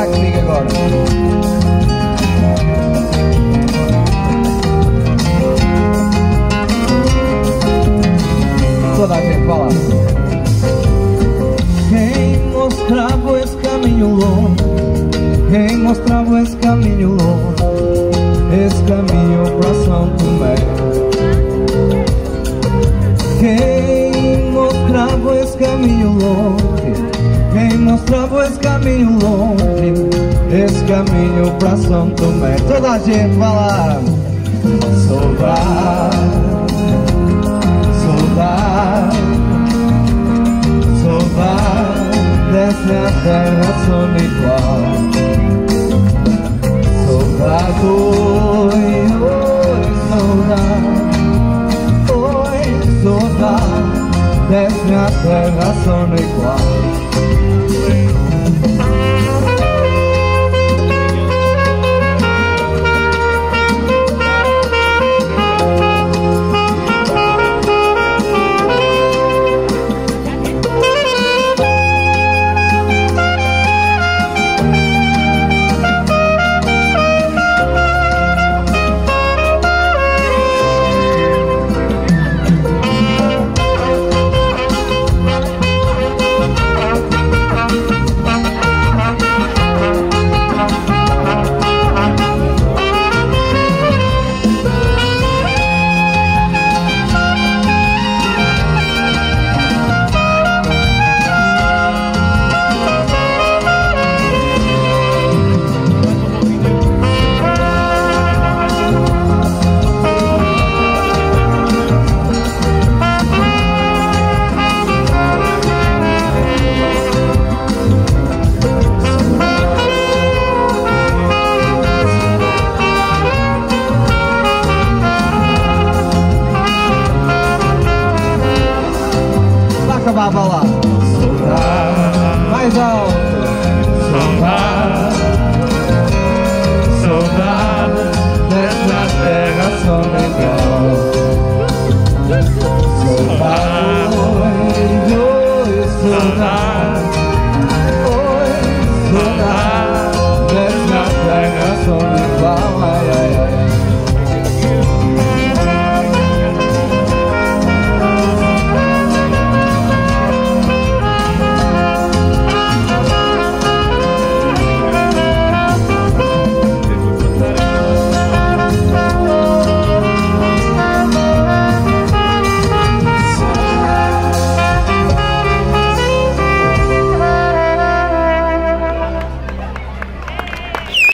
cantar comigo agora. Toda a gente, lá. Quem mostrava esse caminho longo Quem mostrava esse caminho longo Esse caminho para São Tomé Quem mostrava esse caminho longe Quem mostrava esse caminho longe Esse caminho para São Tomé. Toda a gente lá Saudade Saudade Saudade Dessa terra só igual Saudade Oi, oi, saudade. Oi, saudade Dessa terra só igual Vá lá. Saudade. Mais alto. Saudade.